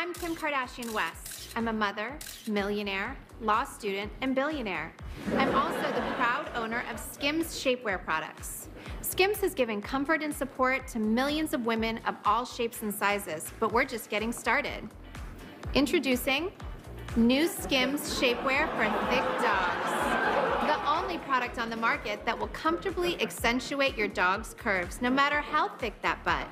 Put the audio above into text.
I'm Kim Kardashian West. I'm a mother, millionaire, law student, and billionaire. I'm also the proud owner of Skims shapewear products. Skims has given comfort and support to millions of women of all shapes and sizes, but we're just getting started. Introducing new Skims shapewear for thick dogs. The only product on the market that will comfortably accentuate your dog's curves, no matter how thick that butt.